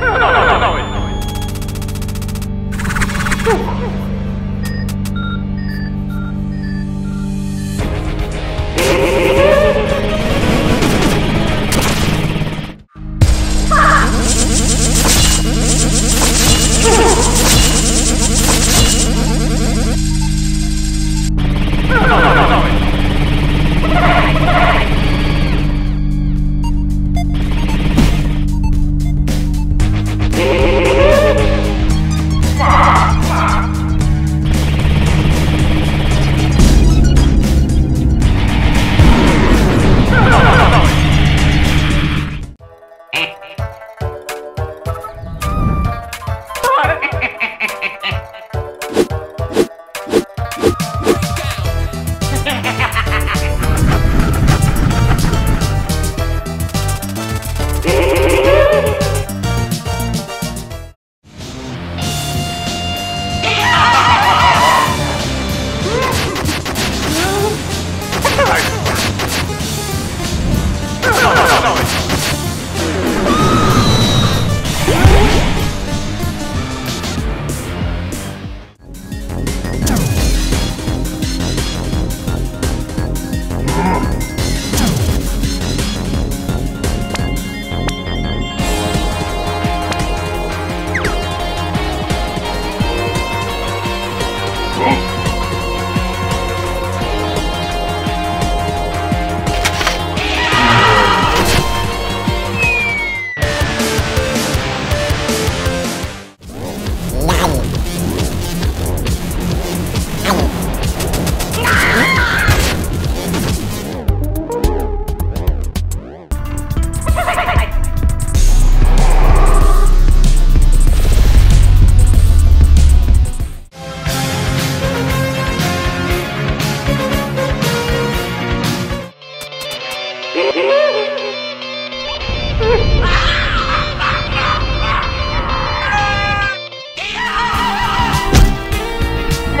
No, no, no, no, no.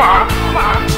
Mom, mom.